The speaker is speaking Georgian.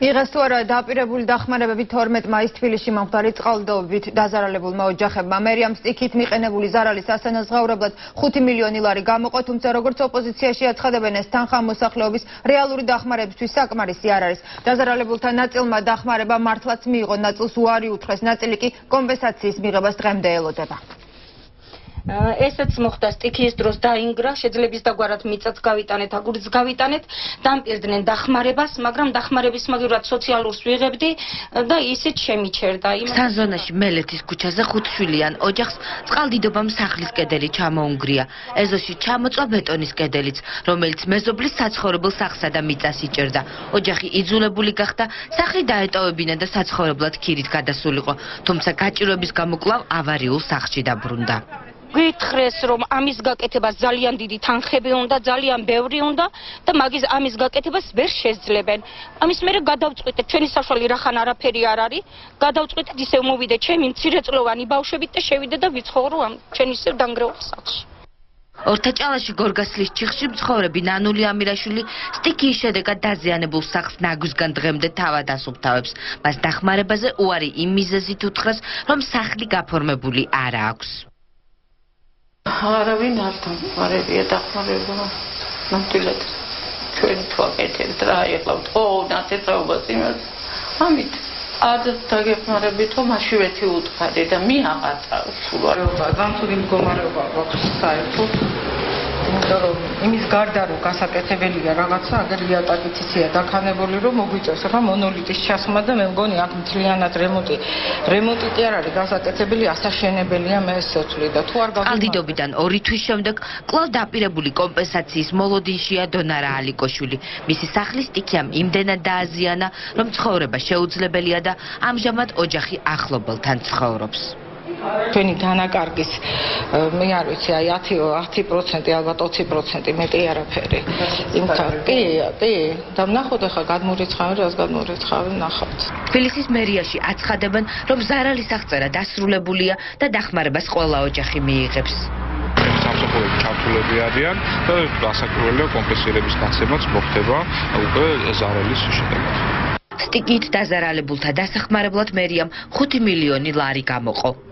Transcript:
იღეს თუ არა დაპირებული დახმარებები 12 მაისს თბილისში მომხდარი წყალდიდობით დაზარალებულმა ოჯახებმა მერიამ სტიქით მიყენებული ზარალის ასანაზღაურებლად 5 მილიონი ლარი გამოყო თუმცა როგორც ოპოზიციაში აცხადებენ ეს თანხა მოსახლეობის რეალური დახმარებისთვის საკმარისი არ არის. დაზარალებულთა ნაწილმა დახმარება მართლაც მიიღო ნაწილს უარი უთხრეს. ნაწილი კი კომპენსაციის მიღებას დღემდე ელოდება ესეც მოხდა სტიქიის დროს დაინგრა, შეძლებს დაგვარად მიწაც გავიტანეთ, აგურიც გავიტანეთ, დამპირდნენ დახმარებას, მაგრამ დახმარების მაგივრად სოციალურს ვიღებდი და ისიც შემიჩერდა. იმ ზონაში მელეთის ქუჩაზე ხუთშვილიან ოჯახს წყალდიდობამ სახლის კედელი ჩამოუნგრია. ეზოში ჩამოწვა ბეტონის კედელიც, რომელიც მეზობლის საცხოვრებელ სახსა და მიწას იჭერდა. ოჯახი იძულებული გახდა სახლი დაეტოვებინა და საცხოვრებლად ქირით გადასულიყო, თუმცა გაჭირვების გამო კვლავ ავარიულ სახლში დაბრუნდა. გითხრეს რომ ამის გაკეთებას ძალიან დიდი თანხები უნდა, ძალიან ბევრი უნდა და მაგის ამის გაკეთებას ვერ შეძლებენ. ამის მერე გადავწყვიტეთ, ჩვენი საშუალი რახან არაფერი არ არის, გადავწყვიტეთ ისევ მოვიდე ჩემი მცირეწლოვანი ბავშვებით და შევიდე და ვიცხოვრო ამ ჩვენი ისევ დანგრეულ სახლში. ორთაჭალაში გორგასლის ჩიხში მცხოვრები ნანული ამირაშვილი სტიქიის შედეგად დაზიანებულ სახლს ნაგვისგან დღემდე თავად ასუფთავებს. მას დახმარებაზე უარი იმ მიზეზით უთხრეს, რომ სახლი გაფორმებული არ აქვს. არავინ არ დამყარებია დახმარება ნამდვილად ჩვენ თუ აკეთებთ რა ეხლა ო ნათესაობას იმას ამით არ დაგეხმარებით რომ მაშივეთი უთხარი და მე აღაწავ სულ არ ზამთრული მდგომარეობა გვაქვს საერთოდ იმიტომ რომ იმის გარდა რომ გასაკეთებელია რაღაცა აგერ იატაკიცია დაქანებული რომ მოგვიწევს ახლა მონოლიტის ჩასმა და მე მგონი აქ მთლიანად რემონტი რემონტი კი არ არის გასაკეთებელი ასაშენებელია მე ესე ვთვლი და თუ არ გაგიდიდობიდან ორი თვის შემდეგ კლავ დაპირებული კომპენსაციის მოლოდინშია დონარა ალიკოშვილი. მისი სახლის სტიქიამ იმდენად დააზიანა რომ ცხოვრება შეუძლებელია და ამჟამად ოჯახი ახლობელთან ცხოვრობს ჩვენი დანაკარგის მე არ ვიცი აი 10 10% ალბათ 20% მეტი არაფერი. იმთან კი კი და ნახოთ ახლა გადმორიცხავენ რას გადმორიცხავენ ნახავთ. თბილისის მერიაში აცხადებენ რომ ზარალის აღწერა დასრულებულია და დახმარებას ყველა ოჯახი მიიღებს. სამსახურები ჩართულები არიან და გასაკურველია კომპენსირების გაცემაც მოხდება უკვე ზარალის შედეგად. სტიკით დაზარალებულთა დასახმარებლად მერიამ 5 მილიონი ლარი გამოყო